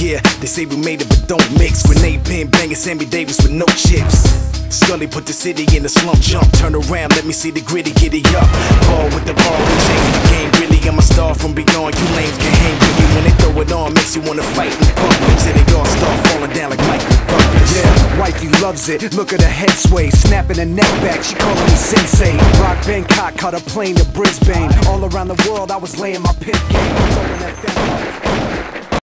Yeah, they say we made it, but don't mix. Grenade pin banging Sammy Davis with no chips. Scully put the city in a slump jump. Turn around, let me see the gritty, giddy up. Ball with the ball, we change the game. Really, I'm a star from beyond. You lanes can hang with me when they throw it on. Makes you wanna fight in public. Say they all start falling down like Michael Douglas. Yeah, wifey loves it. Look at her head sway, snapping her neck back. She calling me sensei. Rock Bangkok, caught a plane to Brisbane. All around the world, I was laying my pit game.